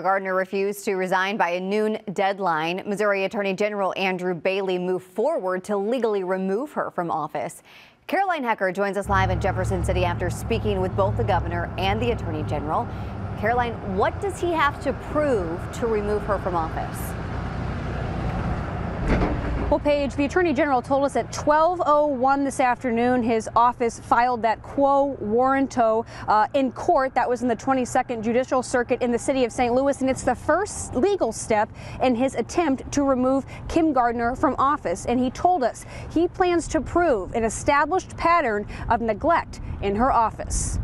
Gardner refused to resign by a noon deadline, Missouri Attorney General Andrew Bailey moved forward to legally remove her from office. Caroline Hecker joins us live in Jefferson City after speaking with both the governor and the attorney general. Caroline, what does he have to prove to remove her from office? Well, Paige, the Attorney General told us at 12:01 this afternoon his office filed that quo warranto uh, in court. That was in the 22nd Judicial Circuit in the city of St. Louis, and it's the first legal step in his attempt to remove Kim Gardner from office. And he told us he plans to prove an established pattern of neglect in her office.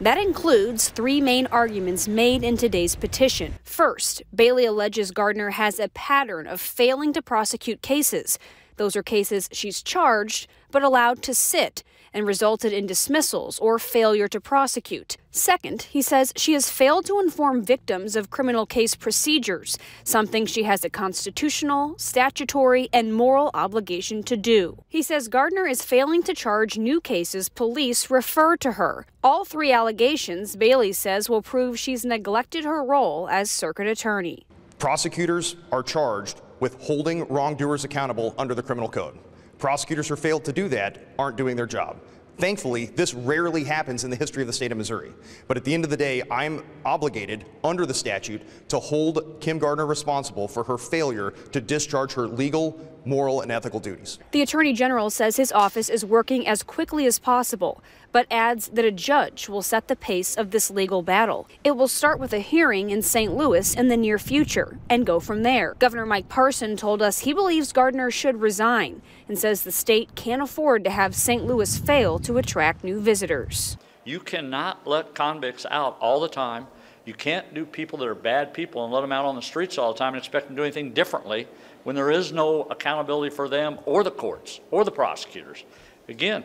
That includes three main arguments made in today's petition. First, Bailey alleges Gardner has a pattern of failing to prosecute cases. Those are cases she's charged but allowed to sit and resulted in dismissals or failure to prosecute. Second, he says she has failed to inform victims of criminal case procedures, something she has a constitutional, statutory, and moral obligation to do. He says Gardner is failing to charge new cases police refer to her. All three allegations, Bailey says, will prove she's neglected her role as circuit attorney. Prosecutors are charged with holding wrongdoers accountable under the criminal code. Prosecutors who failed to do that aren't doing their job. Thankfully, this rarely happens in the history of the state of Missouri. But at the end of the day, I'm obligated under the statute to hold Kim Gardner responsible for her failure to discharge her legal, moral, and ethical duties. The Attorney General says his office is working as quickly as possible, but adds that a judge will set the pace of this legal battle. It will start with a hearing in St. Louis in the near future and go from there. Governor Mike Parson told us he believes Gardner should resign and says the state can't afford to have St. Louis fail to attract new visitors. You cannot let convicts out all the time. You can't do people that are bad people and let them out on the streets all the time and expect them to do anything differently when there is no accountability for them or the courts or the prosecutors. Again,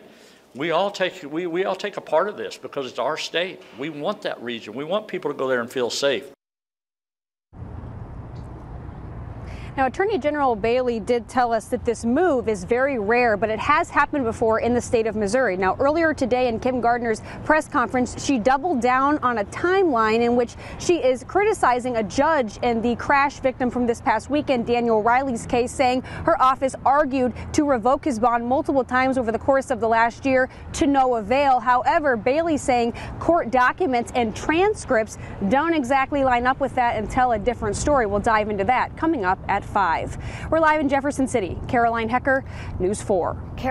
we all take we, we all take a part of this because it's our state. We want that region. We want people to go there and feel safe. Now, Attorney General Bailey did tell us that this move is very rare, but it has happened before in the state of Missouri. Now, earlier today in Kim Gardner's press conference, she doubled down on a timeline in which she is criticizing a judge in the crash victim from this past weekend, Daniel Riley's case, saying her office argued to revoke his bond multiple times over the course of the last year to no avail. However, Bailey saying court documents and transcripts don't exactly line up with that and tell a different story. We'll dive into that coming up at 5. We're live in Jefferson City. Caroline Hecker, News 4. Caroline